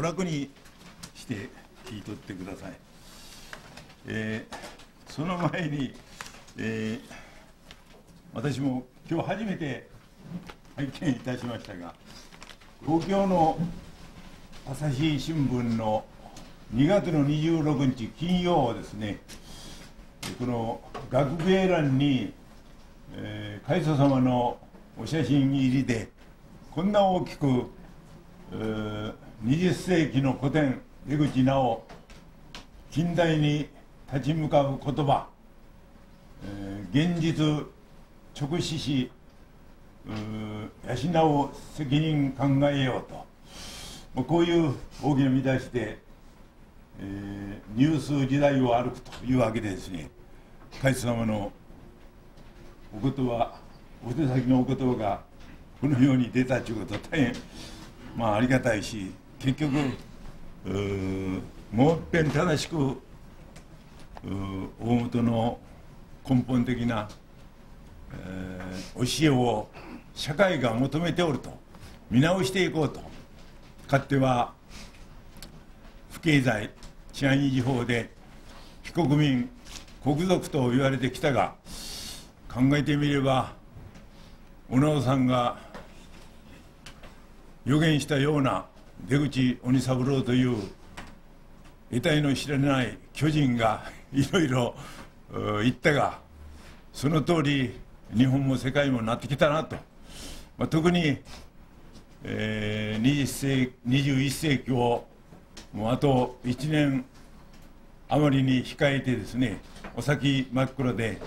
お楽にして聞いとってください、えー、その前に、えー、私も今日初めて拝見いたしましたが東京の朝日新聞の2月の26日金曜ですねこの学芸欄に、えー、海祖様のお写真入りでこんな大きく、えー、20世紀の古典出口直。近代に立ち向かう言葉、えー、現実直視し養う責任考えようと。もうこういう大きな見出しで、えー、ニュース時代を歩くというわけでですね。海津様のお言葉お手先のお言葉がこのように出たということは大変まあありがたいし結局もう一遍正しく大本の根本的な、えー、教えを社会が求めておると見直していこうとかつては不敬罪治安維持法で非国民国賊と言われてきたが考えてみれば小野さんが予言したような出口鬼三郎という得体の知らない巨人がいろいろ 言ったがその通り日本も世界もなってきたなと、まあ、特に、えー、20世21世紀をもうあと1年余りに控えてですねお先真っ暗で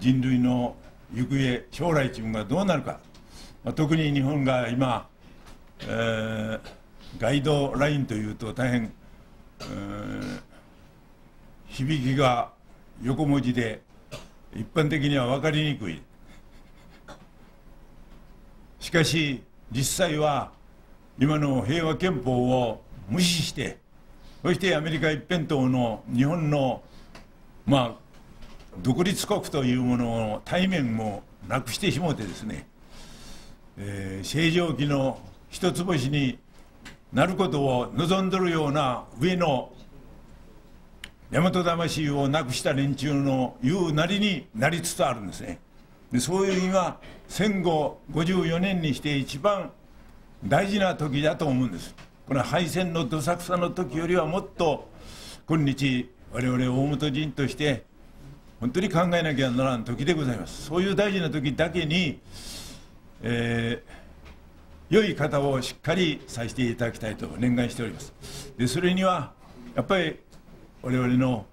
人類の行方将来自分がどうなるか、まあ、特に日本が今、えー、ガイドラインというと大変、えー、響きが横文字で一般的には分かりにくい。しかし実際は今の平和憲法を無視してそしてアメリカ一辺倒の日本のまあ独立国というものを対面もなくしてしもうてですね、えー、正常期の一つ星になることを望んどるような上の大和魂をなくした連中の言うなりになりつつあるんですね。でそういう今戦後54年にして一番大事な時だと思うんです。この敗戦のどさくさの時よりはもっと今日我々大本人として本当に考えなきゃならん時でございます。そういう大事な時だけに、えー良い方をしっかりさせていただきたいと念願しております。でそれにはやっぱり我々の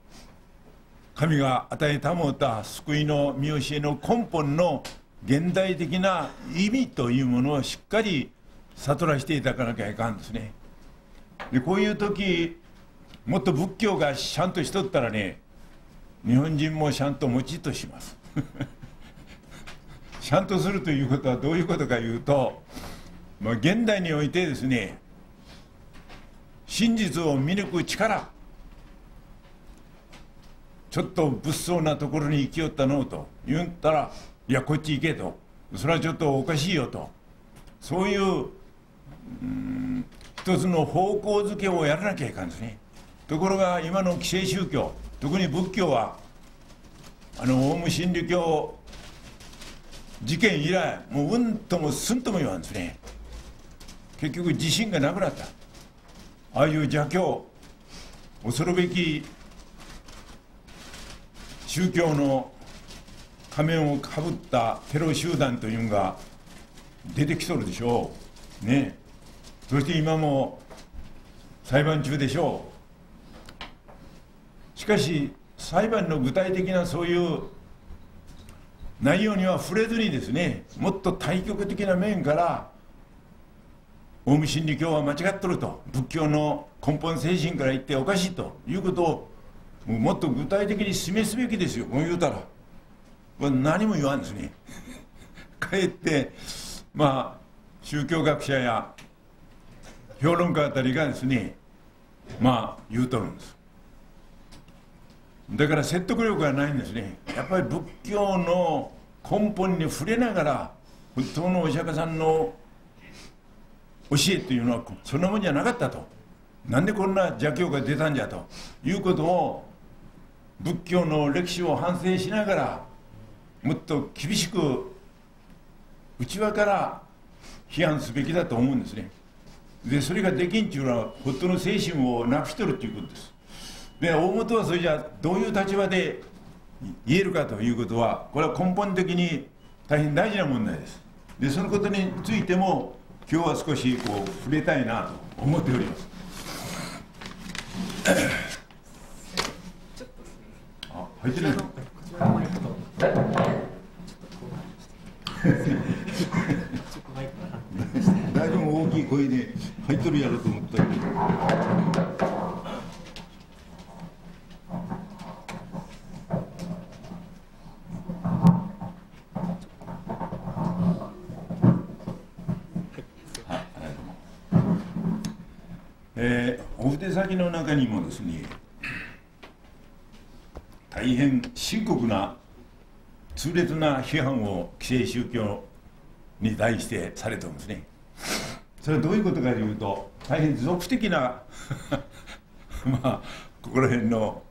神が与えたもうた救いの見教えの根本の現代的な意味というものをしっかり悟らせていただかなきゃいかんですね。でこういう時もっと仏教がちゃんとしとったらね日本人もちゃんと持ちっとします。ちゃんとするということはどういうことかいうとまあ、現代においてですね真実を見抜く力ちょっと物騒なところに行きよったのと言ったらいやこっち行けと。それはちょっとおかしいよと。そういうう一つの方向づけをやらなきゃいかんですね。ところが今の既成宗教特に仏教はあのオウム真理教事件以来もううんともすんとも言わんですね。結局自信がなくなった。ああいう邪教恐るべき宗教の仮面をかぶったテロ集団というのが出てきとるでしょう。ね。そして今も裁判中でしょう。しかし裁判の具体的なそういう内容には触れずにですねもっと対極的な面からオウム真理教は間違っとると仏教の根本精神から言っておかしいということをもっと具体的に示すべきですよこう言うたら。何も言わんですねかえってまあ宗教学者や評論家あたりがですねまあ言うとるんです。だから説得力がないんですね。やっぱり仏教の根本に触れながら本当のお釈迦さんの教えというのはそんなもんじゃなかったと。なんでこんな邪教が出たんじゃと。いうことを仏教の歴史を反省しながらもっと厳しく内輪から批判すべきだと思うんですね。でそれができんっていうのは本当の精神をなくしとるっていうことです。で大元はそれじゃどういう立場で言えるかということはこれは根本的に大変大事な問題です。でそのことについても今日は少しこう触れたいなと思っております。あ入ってない。だいぶ大きい声で入っとるやろと思ったけど。えー、お筆先の中に大変深刻な痛烈な批判を既成宗教に対してされてるんですね。それはどういうことかというと大変俗的な まあここら辺の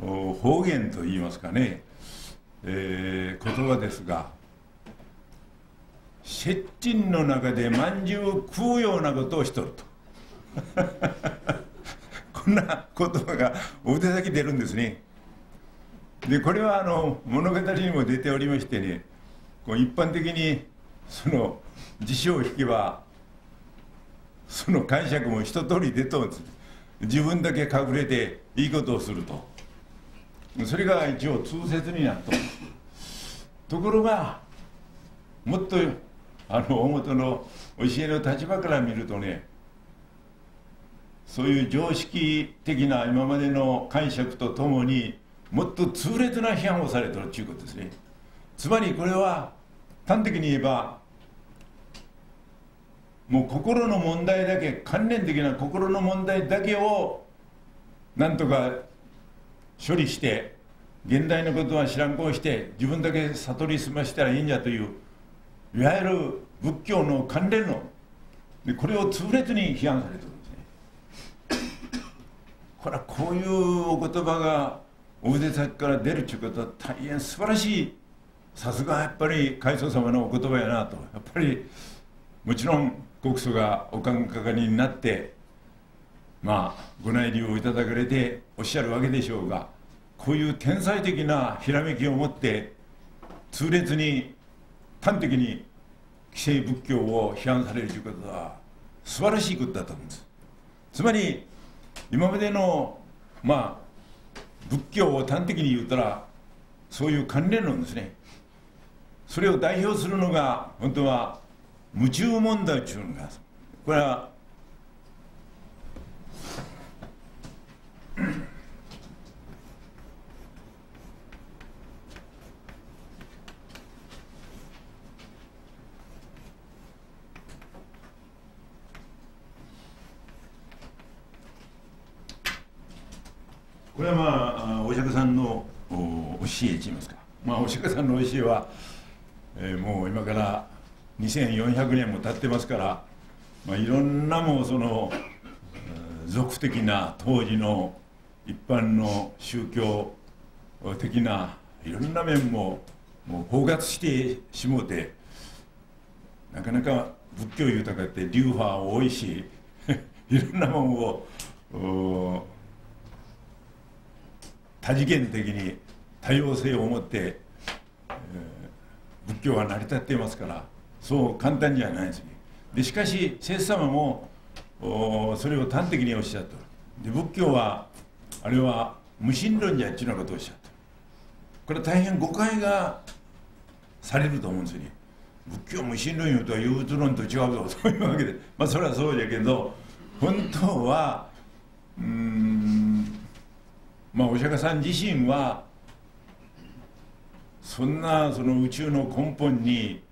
方言といいますかね、えー、言葉ですが接近の中でまんじゅうを食うようなことをしとると。こんな言葉がお手先出るんですね。でこれはあの物語にも出ておりましてねこう一般的にその辞書を引けばその解釈も一通り出とんです。自分だけ隠れていいことをすると。それが一応通説になっとところがもっとあの大元の教えの立場から見るとねそういう常識的な今までの解釈とともにもっと痛烈な批判をされてるということですね。つまりこれは端的に言えばもう心の問題だけ関連的な心の問題だけをなんとか処理して現代のことは知らんこうして自分だけ悟り済ましたらいいんじゃといういわゆる仏教の関連論。これを痛烈に批判されてる。これはこういうお言葉がお腕先から出るということは大変素晴らしいさすがやっぱり海藻様のお言葉やなとやっぱりもちろん国祖がお考えになってまあご内流をいただかれておっしゃるわけでしょうがこういう天才的なひらめきを持って痛烈に端的に既成仏教を批判されるということは素晴らしいことだと思うんです。つまり今までのまあ仏教を端的に言ったらそういう関連論ですね。それを代表するのが本当は夢中問題というのがこれはこれはまあお釈迦さんの教えといいますか、まあ、お釈迦さんの教えは、えー、もう今から2400年も経ってますから、まあ、いろんなもうその俗的な当時の一般の宗教的ないろんな面ももう包括してしもうてなかなか仏教豊かって流派多いし いろんなもんを多次元的に多様性を持って、えー、仏教は成り立っていますからそう簡単じゃないんですね。でしかし聖様もそれを端的におっしゃってで仏教はあれは無神論じゃっちゅうようなことをおっしゃってこれは大変誤解がされると思うんですよね。仏教無神論言うと憂鬱論と違うぞそういうわけで。まあそれはそうじゃけど本当はうんまあお釈迦さん自身はそんなその宇宙の根本に、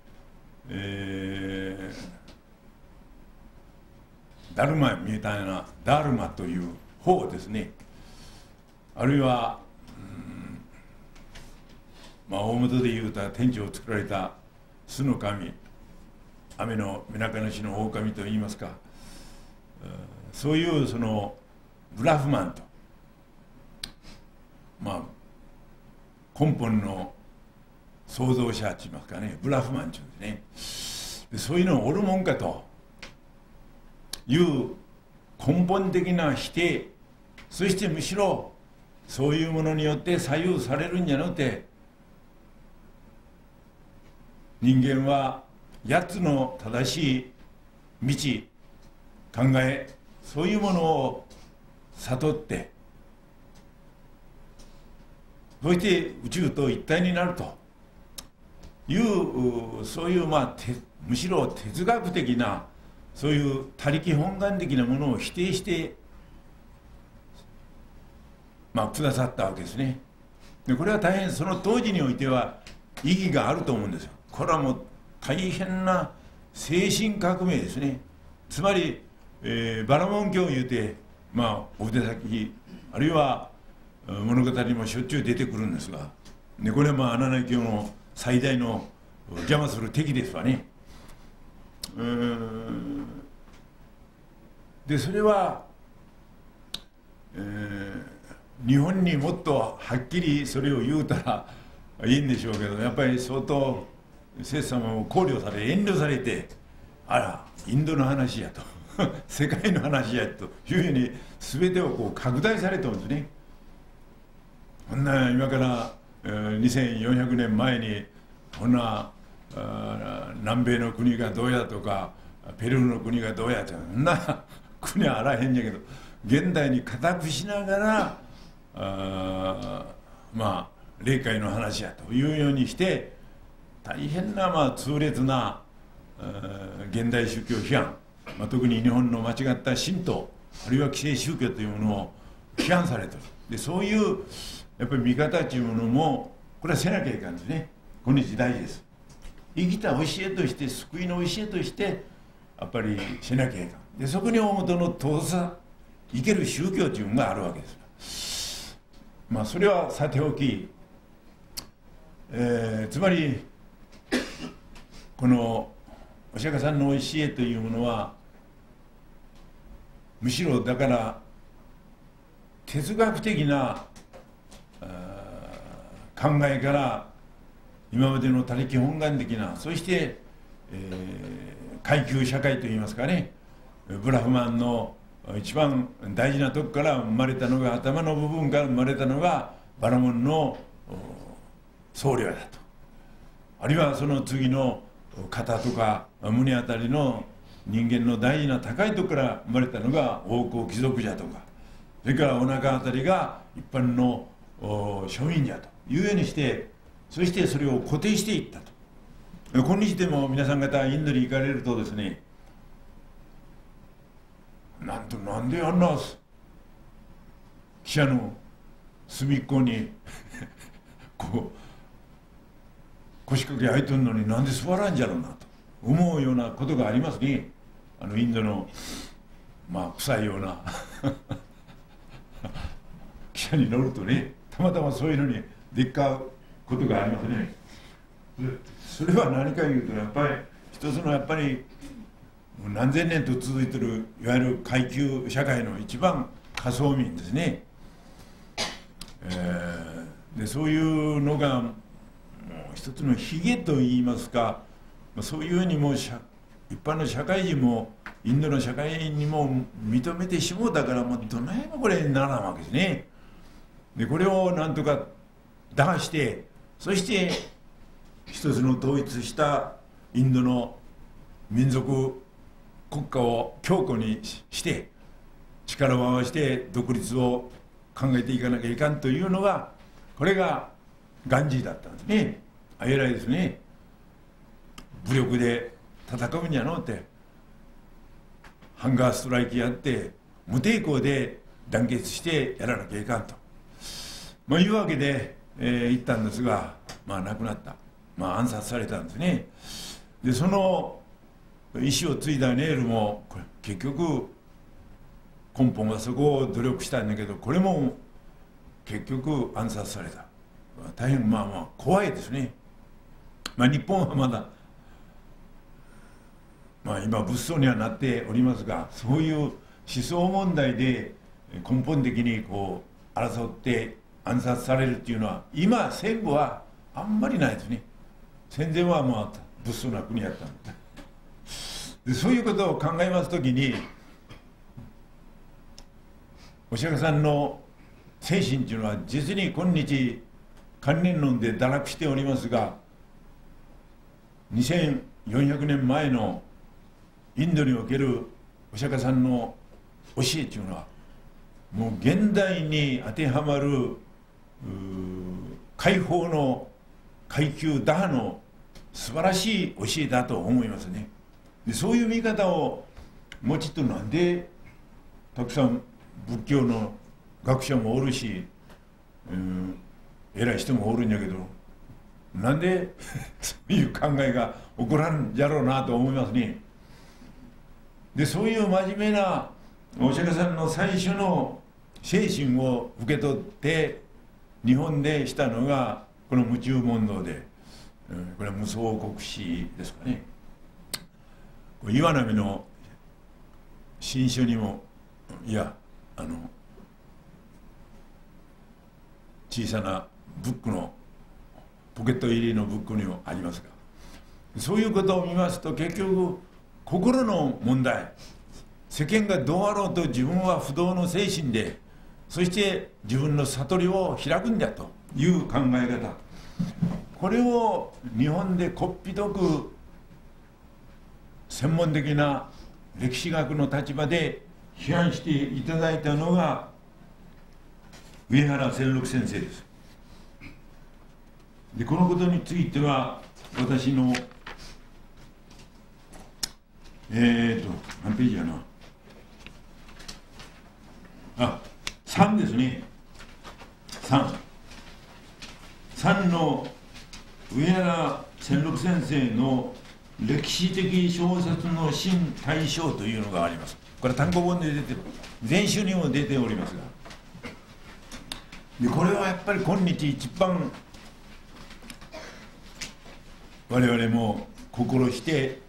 えー、ダルマみたいなダルマという方ですね。あるいは、まあ、大元で言うた天地を作られた巣の神雨の目中主の狼といいますかそういうそのブラフマンとまあ根本の創造者って言いますかねブラフマンっていうんですね。でそういうのおるもんかと。いう根本的な否定。そしてむしろそういうものによって左右されるんじゃなくて人間は8つの正しい道考えそういうものを悟ってそして宇宙と一体になると。いうそういうまあむしろ哲学的なそういう他力本願的なものを否定してまあくださったわけですね。でこれは大変その当時においては意義があると思うんですよ。これはもう大変な精神革命ですね。つまり、えー、バラモン教を言うてまあお筆先あるいは物語にもしょっちゅう出てくるんですがでこれはまあ穴内教の最大の邪魔する敵ですわね。でそれは、えー、日本にもっとはっきりそれを言うたらいいんでしょうけどやっぱり相当摂様も考慮され遠慮されてあらインドの話やと 世界の話やというふうに全てをこう拡大されたんですね。こんな今から、えー、2400年前にこんな南米の国がどうやとかペルーの国がどうやってそんな 国はあらへんやけど現代に固くしながらあまあ霊界の話やというようにして大変なまあ痛烈な現代宗教批判、まあ、特に日本の間違った神道あるいは既成宗教というものを批判されてる。でそういうやっぱり見方というものもこれはせなきゃいかんですね。今日大事です。生きた教えとして救いの教えとしてやっぱりしなきゃいかん。でそこに大元の遠さ生ける宗教というのがあるわけです。まあそれはさておき、えー、つまりこのお釈迦さんの教えというものはむしろだから哲学的な考えから今までの他力本願的なそして、えー、階級社会といいますかねブラフマンの一番大事なとこから生まれたのが頭の部分から生まれたのがバラモンの僧侶だと。あるいはその次の肩とか胸あたりの人間の大事な高いとこから生まれたのが王侯貴族じゃとかそれからお腹あたりが一般の庶民じゃと。いうようにしてそしてそれを固定していったと。今日でも皆さん方インドに行かれるとですねなんとなんであんな記者の隅っこに こう腰掛け開いとんのになんで座らんじゃろうなと思うようなことがありますね。あのインドのまあ臭いような 汽車に乗るとねたまたまそういうのに出っかうことがありますねそれは何か言うとやっぱり一つのやっぱり何千年と続いてるいわゆる階級社会の一番仮想民ですね、えー、でそういうのが一つのヒゲといいますかそういうふうにも一般の社会人もインドの社会にも認めてしもうたからもうどないもこれにならんわけですね。でこれをなんとか打破してそして一つの統一したインドの民族国家を強固にして力を合わせて独立を考えていかなきゃいかんというのがこれがガンジーだったんですね。偉いですね武力で戦うんじゃのうってハンガーストライキやって無抵抗で団結してやらなきゃいかんと、まあ、いうわけで、えー、行ったんですがまあ亡くなった、まあ、暗殺されたんですね。でその意思を継いだネイルも結局根本はそこを努力したんだけどこれも結局暗殺された。大変まあまあ怖いですね。まあ、日本はまだ、まあ、今物騒にはなっておりますがそういう思想問題で根本的にこう争って暗殺されるっていうのは今戦後はあんまりないですね。戦前はまあ物騒な国やったんでそういうことを考えますときにお釈迦さんの精神というのは実に今日観念論で堕落しておりますが2400年前のインドにおけるお釈迦さんの教えというのはもう現代に当てはまる解放の階級打破の素晴らしい教えだと思いますね。でそういう見方をもちっとなんでたくさん仏教の学者もおるし、うん、偉い人もおるんやけどなんでそういう考えが起こらんじゃろうなと思いますね。でそういう真面目なお釈迦さんの最初の精神を受け取って日本でしたのがこの夢中問答で、うん、これは無双国史ですかね。岩波の新書にもいやあの小さなブックのポケット入りのブックにもありますが。そういうことを見ますと結局心の問題。世間がどうあろうと自分は不動の精神でそして自分の悟りを開くんだという考え方。これを日本でこっぴどく専門的な歴史学の立場で批判していただいたのが上原千六先生です。でこのことについては私のえっ、ー、と何ページやなあ3ですね。3 3の上原千六先生の歴史的小説の新大賞というのがあります。これ単行本で出てる全集にも出ておりますが。でこれはやっぱり今日一番我々も心して、え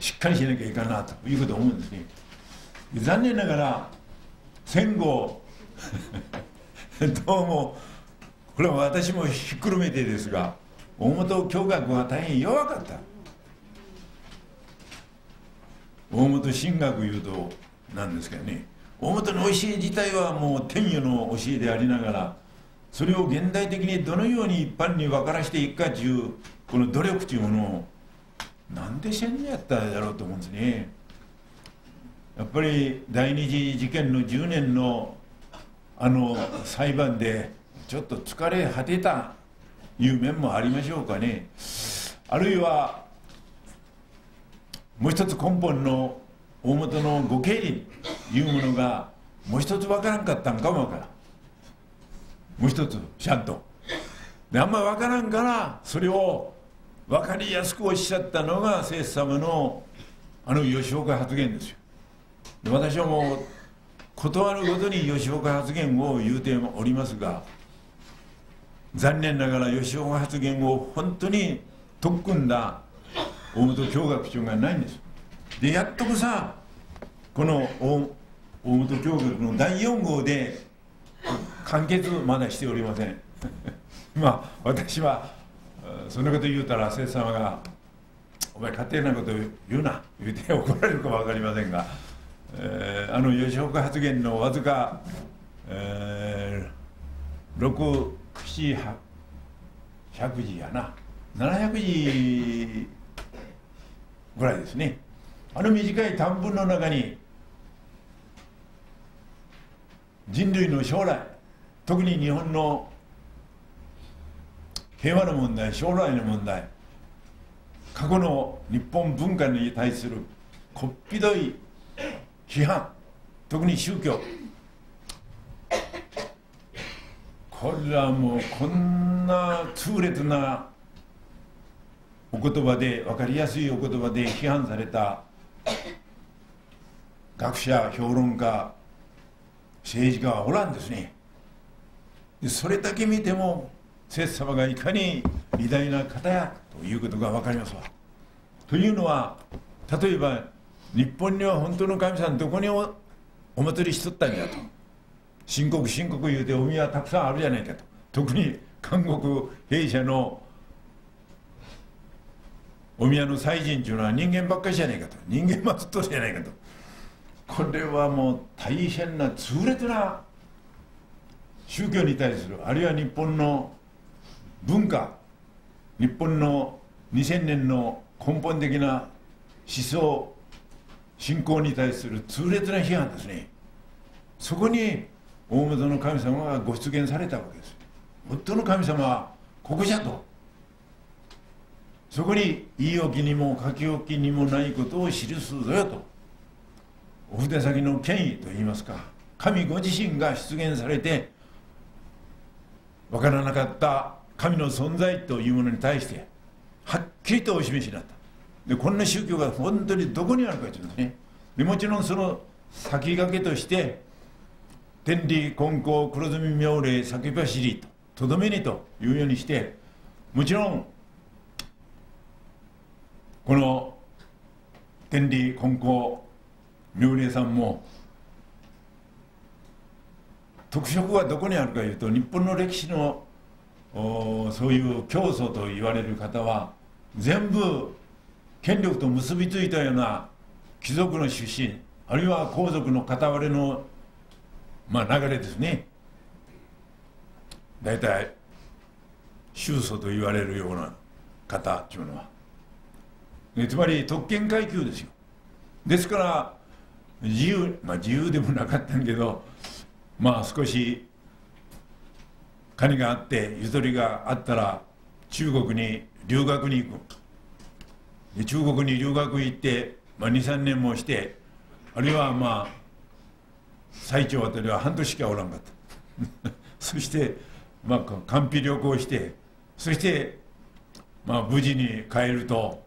ー、しっかりしなきゃいかんなということを思うんですね。残念ながら戦後。どうも。これは私もひっくるめてですが大本教学は大変弱かった。大本神学いうとなんですけどね。大本の教え自体はもう天与の教えでありながらそれを現代的にどのように一般に分からしていくかというこの努力というものをなんでせんのやったやろうと思うんですね。やっぱり第二次事件の10年のあの裁判でちょっと疲れ果てたいう面もありましょうかね。あるいはもう一つ根本の大元のご経理というものがもう一つ分からんかったんかも分からん。もう一つちゃんと。であんまり分からんからそれを分かりやすくおっしゃったのが聖様のあの吉岡発言ですよ。私はもう断るごとに吉岡発言を言うておりますが残念ながら吉岡発言を本当に特訓だ大本教学長がないんです。でやっとこさこの大本教学の第4号で完結まだしておりません。まあ私はそんなこと言うたら先生様が「お前勝手なこと言うな」言うて怒られるかも分かりませんが、えー、あの吉岡発言のわずか、えー、6 7 100字やな。700字ぐらいですね。あの短い短文の中に人類の将来特に日本の平和の問題将来の問題過去の日本文化に対するこっぴどい批判特に宗教。これはもうこんな痛烈なお言葉で分かりやすいお言葉で批判された学者評論家政治家はおらんですね。でそれだけ見ても摂様がいかに偉大な方やということが分かりますわ。というのは例えば日本には本当の神様どこにおお祭りしとったんやと。深刻深刻言うてお宮はたくさんあるじゃないかと。特に韓国兵舎のお宮の祭神っていうのは人間ばっかりじゃないかと。人間祀っとるじゃないかと。これはもう大変な痛烈な宗教に対するあるいは日本の文化日本の2000年の根本的な思想信仰に対する痛烈な批判ですね。そこに大元の神様がご出現されたわけです。本当の神様はここじゃと。そこに言い置きにも書き置きにもないことを記すぞよと。お筆先の権威といいますか神ご自身が出現されて分からなかった神の存在というものに対してはっきりとお示しになった。でこんな宗教が本当にどこにあるかというとねもちろんその先駆けとして天理金光黒住明霊叫び走りととどめにというようにしてもちろんこの天理金光明霊さんも特色はどこにあるかというと日本の歴史のそういう教祖と言われる方は全部権力と結びついたような貴族の出身あるいは皇族の片割れの、まあ、流れですね。大体宗祖と言われるような方っていうのは、ね、つまり特権階級ですよ。ですから自由まあ自由でもなかったんけどまあ少し金があってゆとりがあったら中国に留学に行く。で中国に留学行って、まあ、23年もしてあるいはまあ最長あたりは半年しかおらんかった。そしてまあ完璧旅行してそしてまあ無事に帰ると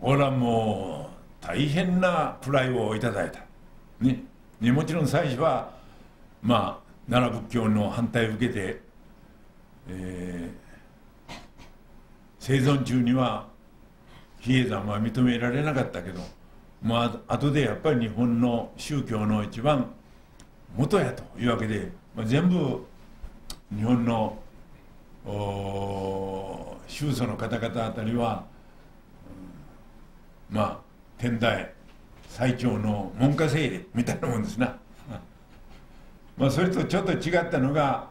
俺はもう大変なプライをいただいた。ね。ねもちろん最初はまあ奈良仏教の反対を受けて、えー、生存中には比叡山は認められなかったけどまあ後でやっぱり日本の宗教の一番元やというわけで、まあ、全部日本の宗祖の方々あたりは、うん、まあ天台最長の門下生理みたいなもんですな。まあそれとちょっと違ったのが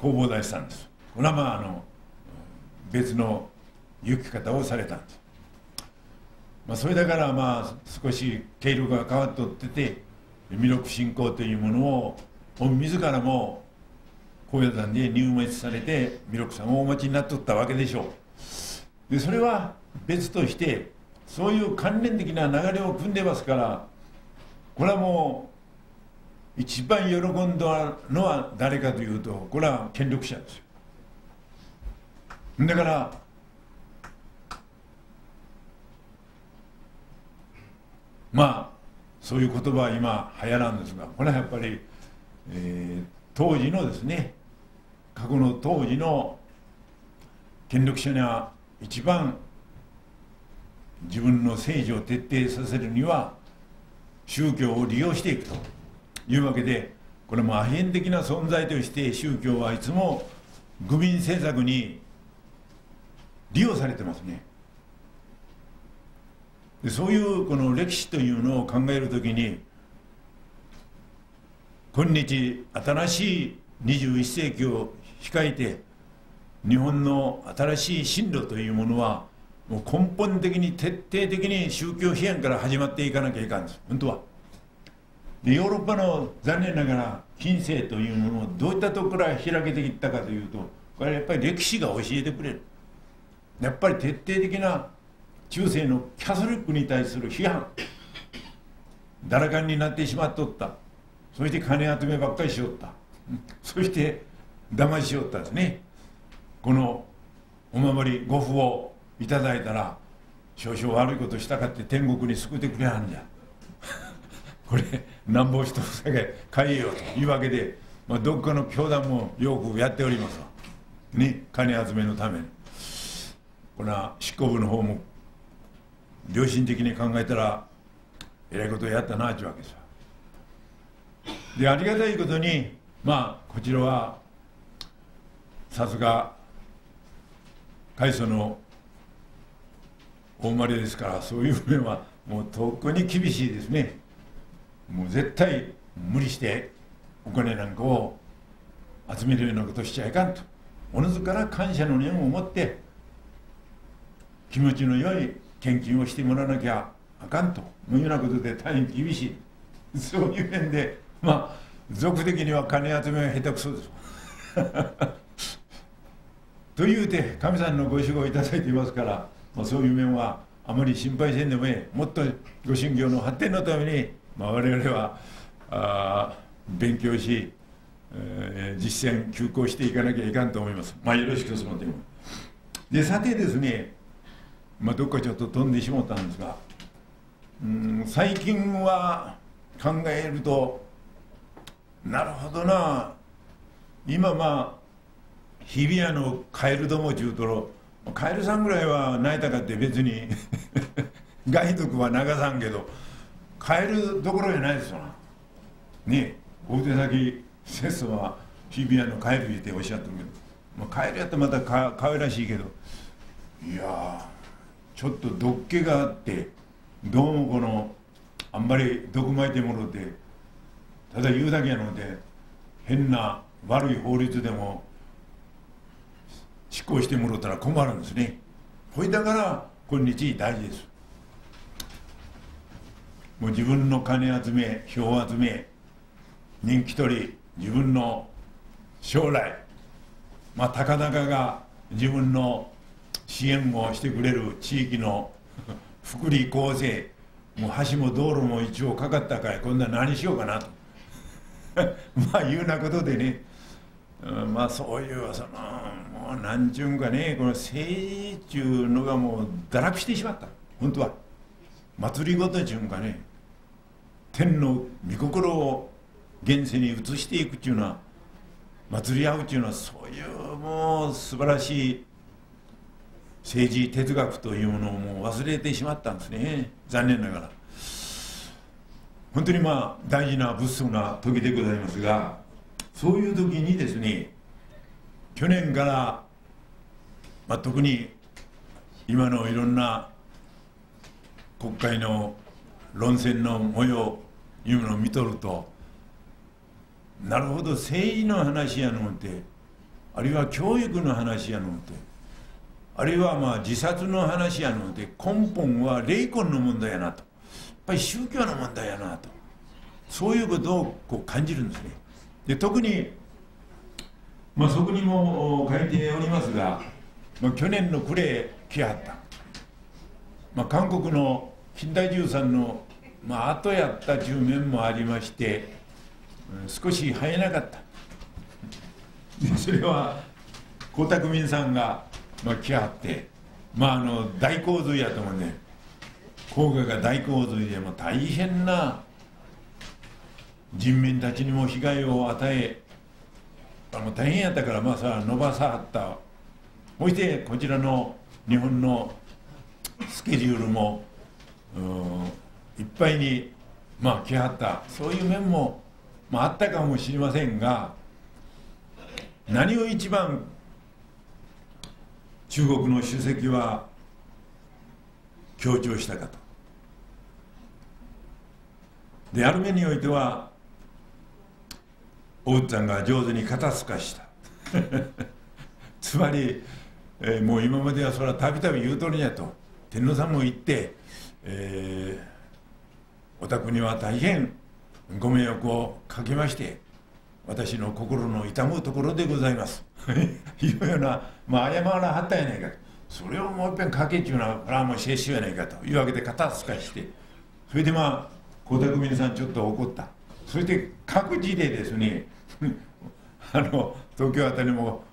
弘法大師さんです。これはまああの別の行き方をされたんです。まあそれだからまあ少し経路が変わっとってて弥勒信仰というものを本自らも高野山で入滅されて弥勒さんをお待ちになっとったわけでしょう。でそれは別としてそういう関連的な流れを組んでますからこれはもう一番喜んだのは誰かというとこれは権力者ですよ。だからまあそういう言葉は今流行らんですがこれはやっぱり、えー、当時のですね過去の当時の権力者には一番自分の政治を徹底させるには宗教を利用していくというわけでこれもアヘン的な存在として宗教はいつも愚民政策に利用されてますね。そういうこの歴史というのを考えるときに今日新しい21世紀を控えて日本の新しい進路というものはもう根本的に徹底的に宗教批判から始まっていかなきゃいかんです。本当は。でヨーロッパの残念ながら近世というものをどういったところから開けていったかというとこれはやっぱり歴史が教えてくれる。やっぱり徹底的な中世のキャソリックに対する批判。だらかになってしまっとった。そして金集めばっかりしよった。そして騙しよったですね。このお守り呉服をいただいたら少々悪いことしたかって天国に救ってくれはんじゃ。これなんぼ一つだけ買えよというわけで、まあ、どっかの教団もよくやっておりますわ。ね金集めのために。これは執行部の方も良心的に考えたらえらいことをやったなあちゅうわけですでありがたいことにまあこちらはさすが海藻の大生まれですからそういう面はもう特に厳しいですね。もう絶対無理してお金なんかを集めるようなことしちゃいかんと。おのずから感謝の念を持って気持ちの良い献金をしてもらわなきゃあかんと。いうようなことで大変厳しい。そういう面でまあ俗的には金集めは下手くそです というて神さんのご守護をいただいていますから、まあ、そういう面はあまり心配せんでもええ。もっとご信教の発展のために、まあ、我々はあ勉強し、えー、実践休校していかなきゃいかんと思います。まあよろしくその点でさてですねまあどっかちょっと飛んでしまったんですがうん最近は考えるとなるほどな。今まあ日比谷のカエルどもちゅうとろカエルさんぐらいは泣いたかって別に 外族は流さんけどカエルどころじゃないですよな。ね大手先節操は日比谷のカエルっておっしゃってるけど、まあ、カエルやったらまたかかわいらしいけどいやちょっと毒気があってどうもこのあんまり毒巻いてもろてただ言うだけやので変な悪い法律でも執行してもろたら困るんですね。ほいだから今日大事です。もう自分の金集め票集め人気取り自分の将来。まあたかだかが自分の支援をしてくれる地域の福利厚生もう橋も道路も一応かかったから今度は何しようかなと。まあいうようなことでね、うん、まあそういうそのもう何ちゅうんかねこの政治っちゅうのがもう堕落してしまった。本当は。祭りごとちゅうんかね天の御心を現世に移していくっていうのは祭り合うっていうのはそういうもう素晴らしい政治哲学というものをもう忘れてしまったんですね。残念ながら。本当にまあ大事な物騒な時でございますがそういう時にですね去年から、まあ、特に今のいろんな国会の論戦の模様いうのを見とるとなるほど政治の話やのってあるいは教育の話やのってあるいはまあ自殺の話やので根本は霊魂の問題やなと。やっぱり宗教の問題やなと。そういうことをこう感じるんですね。で特にまあそこにも書いておりますが、まあ、去年の暮れ来はった、まあ、韓国の近代十三のまあ後やった中面もありまして、うん、少し生えなかった。それは江沢民さんがまあ、来はってまああの大洪水やともね黄河が大洪水でも大変な人民たちにも被害を与えあの大変やったからまあさ伸ばさはった。そしてこちらの日本のスケジュールもいっぱいにまあ来はった。そういう面も、まあ、あったかもしれませんが何を一番中国の主席は強調したかと。である面においては大ちゃんが上手に肩透かした。つまり、えー、もう今まではそれはたびたび言うとるんやと。天皇さんも言って、えー、お宅には大変ご迷惑をかけまして私の心の痛むところでございます。い。うような、まあ、謝らはったやないか。とそれをもう一遍書けっちゅうのはこれはもう静止やないかというわけで肩透かして。それでまあ江沢民さんちょっと怒った。そして各自でですね あの東京あたりも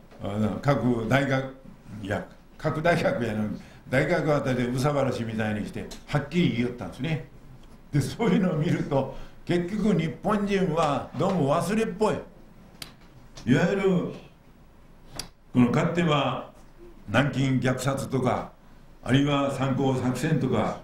各大学いや各大学やの大学あたりでうさばらしみたいにしてはっきり言いよったんですね。でそういうのを見ると結局日本人はどうも忘れっぽい。いわゆるこのかつては南京虐殺とかあるいは参考作戦とか